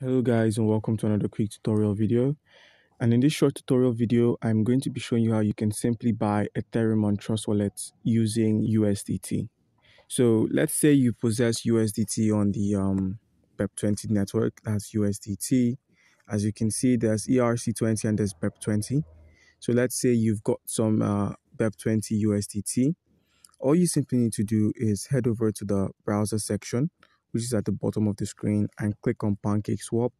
Hello guys and welcome to another quick tutorial video and in this short tutorial video I'm going to be showing you how you can simply buy Ethereum on Trust Wallet using USDT. So let's say you possess USDT on the um, BEP20 network that's USDT. As you can see there's ERC20 and there's BEP20. So let's say you've got some uh, BEP20 USDT. All you simply need to do is head over to the browser section which is at the bottom of the screen and click on Pancake Swap.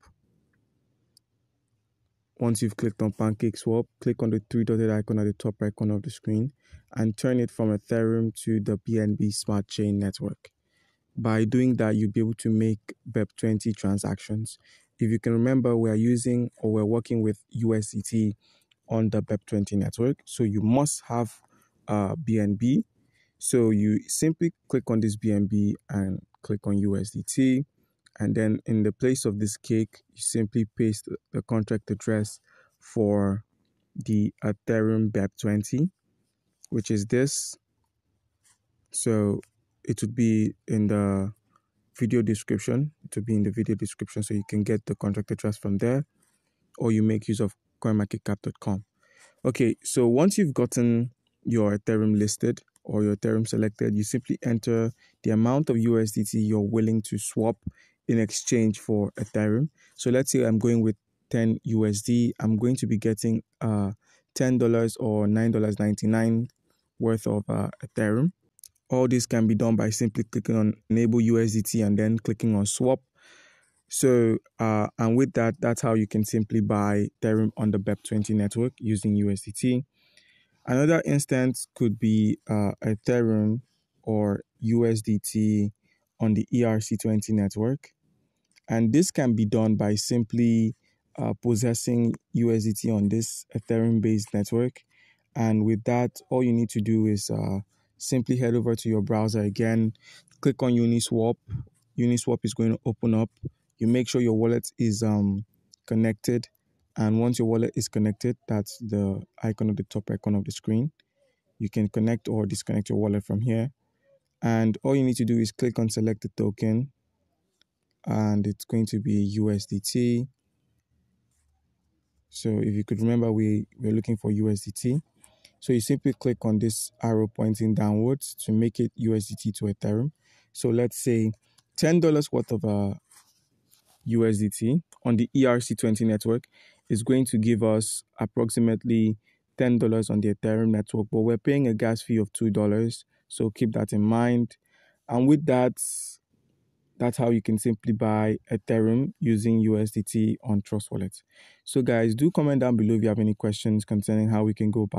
Once you've clicked on Pancake Swap, click on the three dotted icon at the top right corner of the screen and turn it from Ethereum to the BNB Smart Chain network. By doing that, you'll be able to make BEP20 transactions. If you can remember, we are using or we're working with USDT on the BEP20 network. So you must have uh, BNB. So you simply click on this BNB and click on USDT. And then in the place of this cake, you simply paste the contract address for the Ethereum BEP20, which is this. So it would be in the video description. It would be in the video description so you can get the contract address from there or you make use of coinmarketcap.com. Okay, so once you've gotten your Ethereum listed, or your Ethereum selected, you simply enter the amount of USDT you're willing to swap in exchange for Ethereum. So let's say I'm going with 10 USD, I'm going to be getting uh, $10 or $9.99 worth of uh, Ethereum. All this can be done by simply clicking on enable USDT and then clicking on swap. So, uh, and with that, that's how you can simply buy Ethereum on the BEP20 network using USDT. Another instance could be uh, Ethereum or USDT on the ERC20 network. And this can be done by simply uh, possessing USDT on this Ethereum based network. And with that, all you need to do is uh, simply head over to your browser again, click on Uniswap. Uniswap is going to open up. You make sure your wallet is um, connected and once your wallet is connected, that's the icon at the top corner of the screen. You can connect or disconnect your wallet from here. And all you need to do is click on select the token. And it's going to be USDT. So if you could remember, we we're looking for USDT. So you simply click on this arrow pointing downwards to make it USDT to Ethereum. So let's say $10 worth of uh, USDT on the ERC20 network is going to give us approximately $10 on the Ethereum network, but we're paying a gas fee of $2. So keep that in mind. And with that, that's how you can simply buy Ethereum using USDT on Trust Wallet. So guys, do comment down below if you have any questions concerning how we can go about